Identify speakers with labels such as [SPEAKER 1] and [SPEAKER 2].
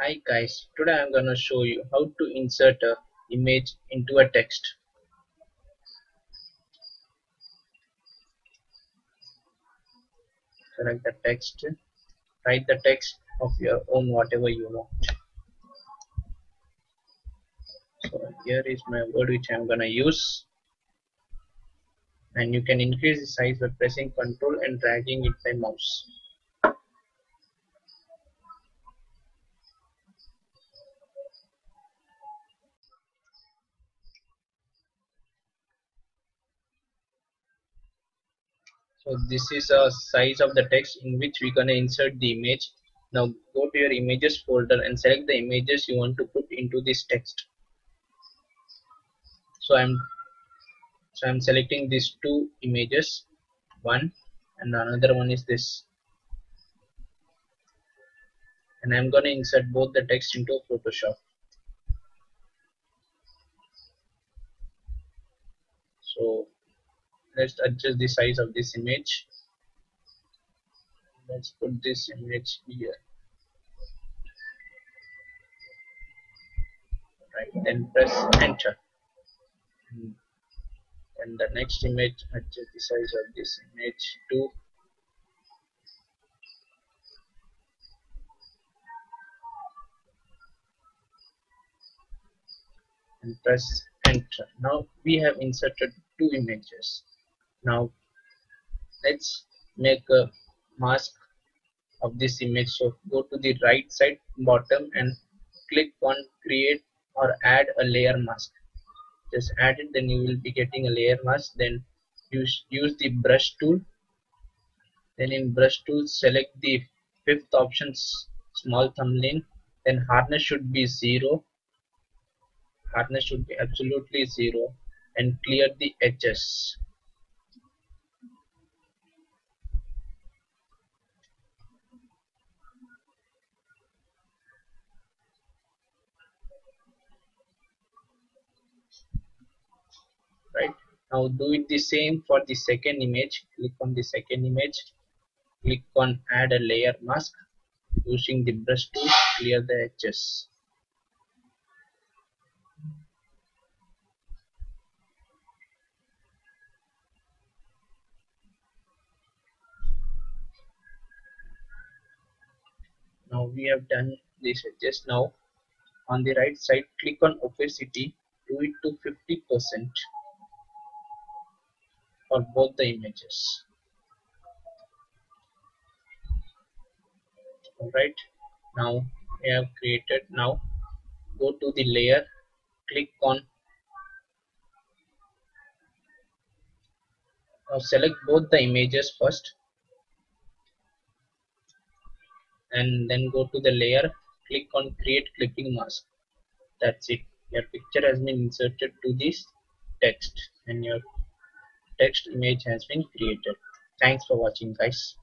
[SPEAKER 1] Hi guys, today I'm gonna show you how to insert a image into a text. Select the text, write the text of your own whatever you want. So here is my word which I'm gonna use and you can increase the size by pressing Ctrl and dragging it by mouse. So this is a size of the text in which we're gonna insert the image. Now go to your images folder and select the images you want to put into this text. So I'm so I'm selecting these two images one and another one is this. And I'm gonna insert both the text into Photoshop. So let's adjust the size of this image. Let's put this image here. Right then press enter. And the next image adjust the size of this image to and press enter. Now we have inserted two images now let's make a mask of this image. So go to the right side bottom and click on create or add a layer mask. Just add it then you will be getting a layer mask. Then use use the brush tool. Then in brush tool select the fifth option small thumbnail. Then hardness should be zero. Hardness should be absolutely zero. And clear the edges right now do it the same for the second image. Click on the second image. Click on add a layer mask. Using the brush tool clear the edges. Now we have done this edges now. On the right side click on opacity. Do it to 50 percent for both the images. Alright now we have created now go to the layer click on now select both the images first and then go to the layer click on create clipping mask. That's it. Your picture has been inserted to this text and your text image has been created. Thanks for watching guys